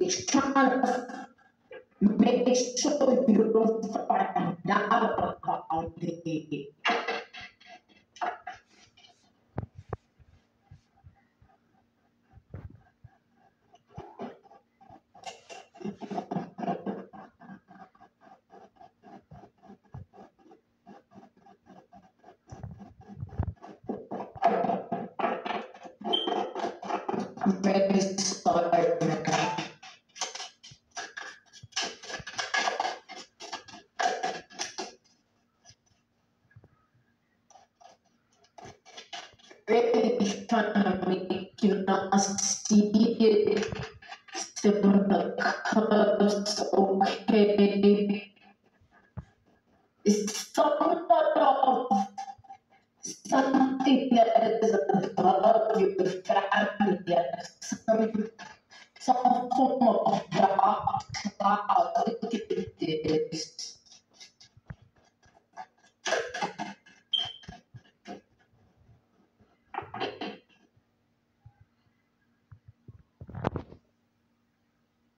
is trying to make sure you don't find out about it. I'm very not see. Still because okay. It's somewhat of something that is above your family, some, some form of dark cloud. Look at this.